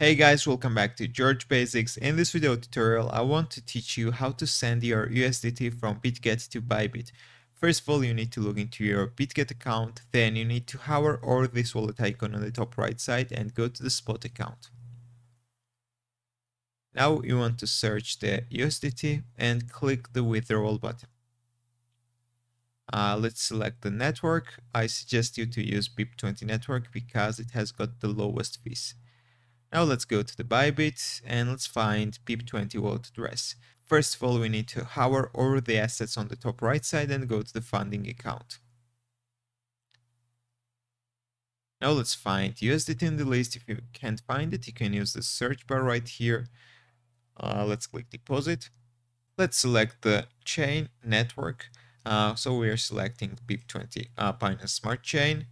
Hey guys, welcome back to George Basics. In this video tutorial, I want to teach you how to send your USDT from BitGet to Bybit. First of all, you need to log into your BitGet account, then you need to hover over this wallet icon on the top right side and go to the spot account. Now you want to search the USDT and click the withdrawal button. Uh, let's select the network. I suggest you to use BEP20 network because it has got the lowest fees. Now let's go to the Bybit and let's find BEP20 wallet address. First of all, we need to hover over the assets on the top right side and go to the funding account. Now let's find USDT in the list. If you can't find it, you can use the search bar right here. Uh, let's click deposit. Let's select the chain network. Uh, so we are selecting BEP20 uh, Smart Chain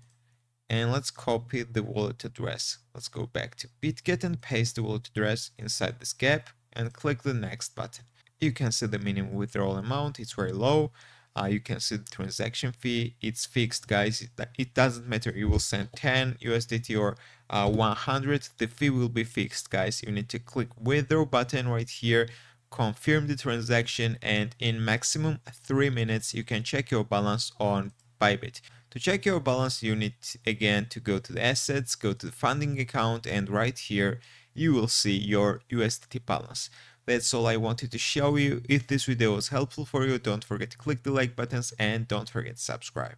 and let's copy the wallet address. Let's go back to BitGet and paste the wallet address inside this gap and click the next button. You can see the minimum withdrawal amount, it's very low. Uh, you can see the transaction fee, it's fixed guys, it, it doesn't matter, you will send 10 USDT or uh, 100, the fee will be fixed guys. You need to click withdraw button right here, confirm the transaction and in maximum 3 minutes you can check your balance on Bybit. To check your balance, you need again to go to the assets, go to the funding account, and right here you will see your USDT balance. That's all I wanted to show you. If this video was helpful for you, don't forget to click the like buttons and don't forget to subscribe.